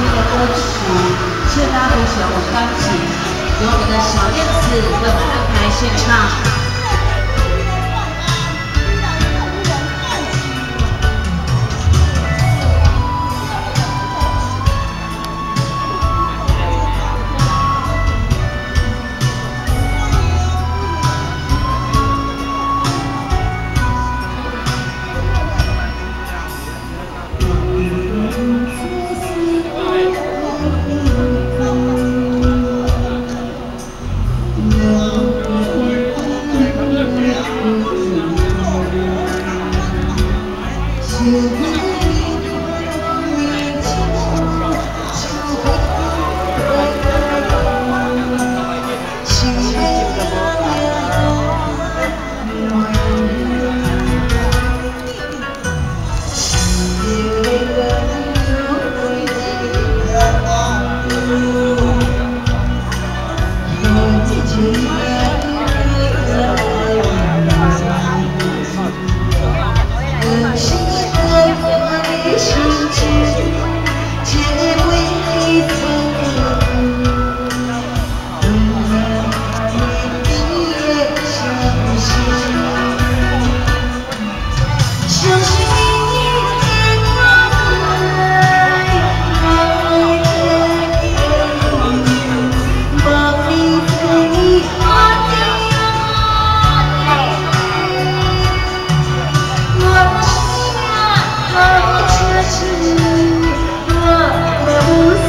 的歌曲，谢谢大家很喜欢我的钢琴，由我们的小燕子为我们安排献唱。you. 是。你我不